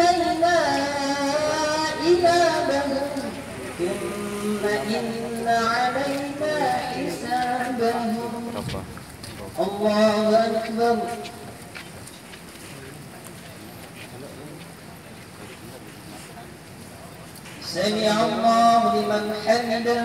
إلينا إيابهم ثم إن علينا حسابهم. الله أكبر. سمع الله لمن حمده.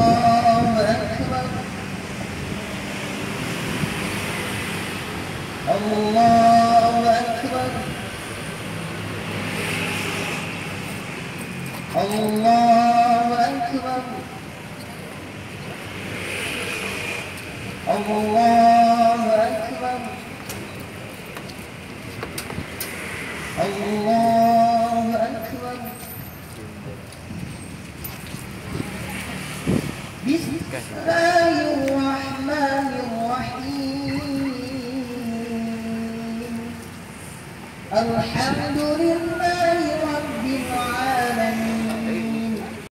Allahu Ekber. Allahu Ekber. Allahu Ekber. Allahu Ekber. Bismillahirrahmanirrahim. الحمد لله